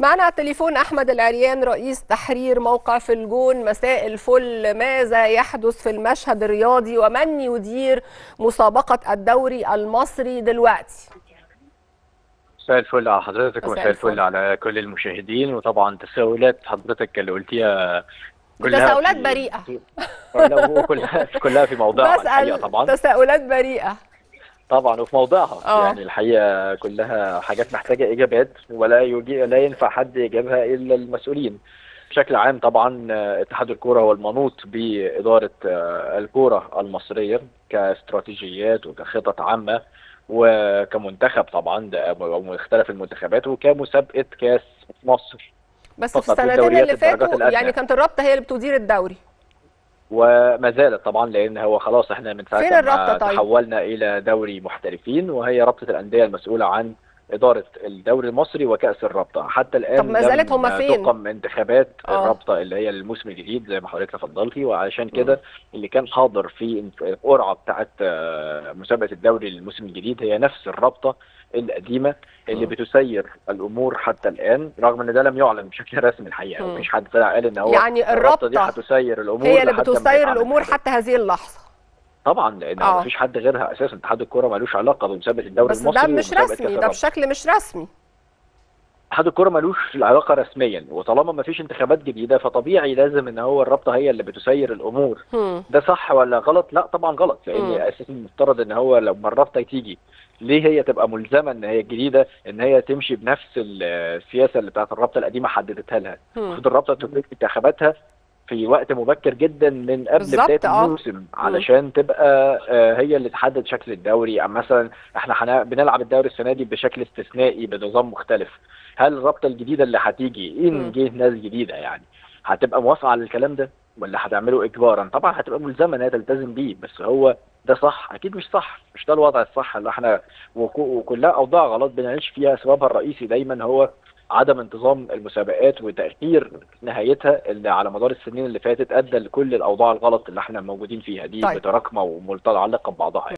معنا على التليفون أحمد العريان رئيس تحرير موقع في الجون مساء الفل. ماذا يحدث في المشهد الرياضي؟ ومن يدير مسابقة الدوري المصري دلوقتي؟ مساء الفل على حضرتك مساء ومساء الفل. على كل المشاهدين. وطبعا تساؤلات حضرتك اللي قلتيها كلها تساؤلات هو كلها كلها في بسأل طبعا. تساؤلات بريئة. طبعا وفي موضعها آه. يعني الحقيقة كلها حاجات محتاجة إجابات ولا يجي لا ينفع حد يجيبها إلا المسؤولين بشكل عام طبعا آه، اتحاد الكورة هو المنوط بإدارة آه، الكورة المصرية كاستراتيجيات وكخطط عامة وكمنتخب طبعا ده ومختلف المنتخبات وكمسابقة كاس مصر بس في السنتين اللي فاتوا. يعني كانت الرابطة هي اللي بتدير الدوري وما زالت طبعا لأن هو خلاص إحنا من ساعة ما الرابطة طيب؟ تحولنا إلى دوري محترفين وهي رابطة الأندية المسؤولة عن إدارة الدوري المصري وكأس الرابطة حتى الآن طب ما زالت هما فين؟ تقم انتخابات آه. الرابطة اللي هي الموسم الجديد زي ما حضرتك تفضلتي وعشان كده اللي كان حاضر في القرعه بتاعت آه، مسابقة الدوري للموسم الجديد هي نفس الرابطة القديمة اللي مم. بتسير الأمور حتى الآن رغم إن ده لم يعلن بشكل رسمي الحقيقة مم. مفيش حد طلع قال إن هو يعني الرابطة دي هتسير الأمور هي اللي بتسير الأمور. حتى هذه اللحظة طبعا لأن آه. ما فيش حد غيرها أساسا اتحاد الكورة ملوش علاقة بمسابقة الدوري بس المصري ده مش رسمي ده. بشكل مش رسمي اتحاد الكوره ملوش علاقة رسميا وطالما ما فيش انتخابات جديدة فطبيعي لازم إن هو الرابطة هي اللي بتسير الأمور. ده صح ولا غلط لا طبعا غلط لأن. أساسا المفترض إن هو لما الرابطة تيجي ليه هي تبقى ملزمة إن هي الجديده إن هي تمشي بنفس ال- السياسة اللي بتاعت الرابطة القديمة حددتها لها. المفروض الرابطة تبتدي انتخاباتها في وقت مبكر جدا من قبل بداية آه. الموسم علشان تبقى آه، هي اللي تحدد شكل الدوري. يعني مثلا إحنا حنا بنلعب الدوري السنة دي بشكل استثنائي بنظام مختلف. هل الرابطة الجديدة اللي هتيجي. ان جه ناس جديدة يعني؟ هتبقى موافقة على الكلام ده ولا هتعمله اجبارا؟ طبعا هتبقى ملزمة انها تلتزم بيه بس هو ده صح؟ أكيد مش صح. مش ده الوضع الصح اللي إحنا وك- وكلها أوضاع غلط بنعيش فيها سببها الرئيسي دايما هو عدم انتظام المسابقات وتأخير نهايتها اللي على مدار السنين اللي فاتت أدى لكل الأوضاع الغلط اللي إحنا موجودين فيها دي طيب. متراكمه ومتعلقه ببعضها